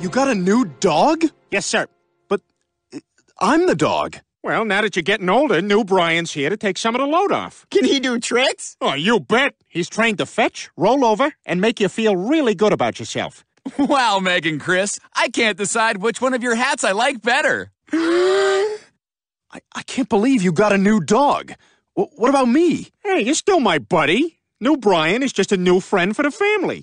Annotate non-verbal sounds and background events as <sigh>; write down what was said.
You got a new dog? Yes, sir. But uh, I'm the dog. Well, now that you're getting older, new Brian's here to take some of the load off. Can he do tricks? Oh, you bet. He's trained to fetch, roll over, and make you feel really good about yourself. Wow, Meg and Chris, I can't decide which one of your hats I like better. <gasps> I, I can't believe you got a new dog. W- what about me? Hey, you're still my buddy. New Brian is just a new friend for the family.